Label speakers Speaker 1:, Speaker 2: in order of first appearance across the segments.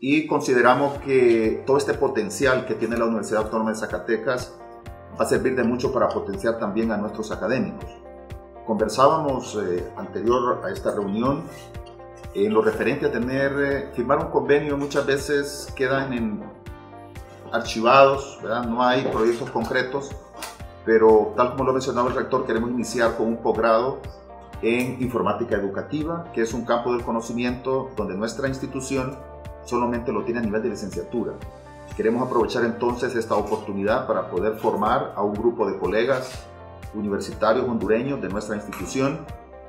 Speaker 1: y consideramos que todo este potencial que tiene la Universidad Autónoma de Zacatecas va a servir de mucho para potenciar también a nuestros académicos. Conversábamos eh, anterior a esta reunión en lo referente a tener, eh, firmar un convenio muchas veces quedan en archivados, no hay proyectos concretos, pero tal como lo ha mencionado el rector, queremos iniciar con un posgrado en informática educativa, que es un campo del conocimiento donde nuestra institución solamente lo tiene a nivel de licenciatura. Queremos aprovechar entonces esta oportunidad para poder formar a un grupo de colegas universitarios hondureños de nuestra institución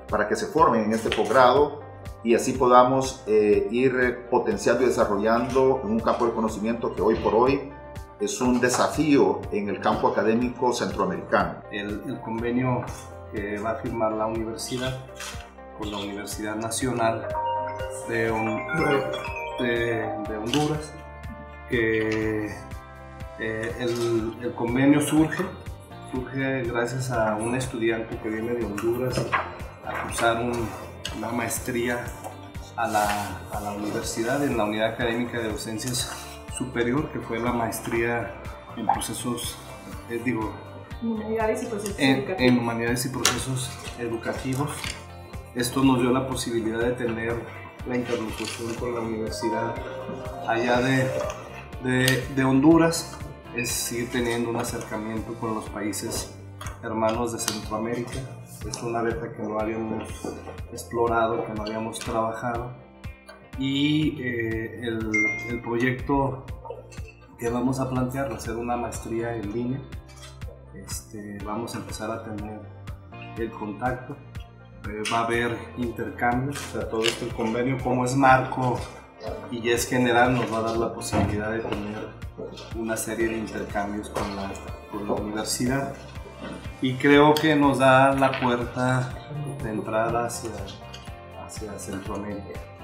Speaker 1: para que se formen en este posgrado y así podamos eh, ir potenciando y desarrollando un campo de conocimiento que hoy por hoy es un desafío en el campo académico centroamericano.
Speaker 2: El, convenio que va a firmar la universidad con la Universidad Nacional de, de, Honduras, que eh, el, el, convenio surge, surge gracias a un estudiante que viene de Honduras a cursar una maestría a la, a la universidad en la unidad académica de docencias superior, que fue la maestría en procesos, eh, digo,
Speaker 3: humanidades y procesos
Speaker 2: en, en, humanidades y procesos educativos. Esto nos dio la posibilidad de tener la interlocución con la universidad allá de, de, Honduras, es seguir teniendo un acercamiento con los países hermanos de Centroamérica. Es una beta que no habíamos explorado, que no habíamos trabajado. Y eh, el, el, proyecto que vamos a plantear va a ser una maestría en línea. Este, vamos a empezar a tener el contacto. Eh, va a haber intercambios, o sea, todo este convenio como es marco y es general nos va a dar la posibilidad de tener una serie de intercambios con la, con la universidad y creo que nos da la puerta de entrada hacia, hacia Centroamérica.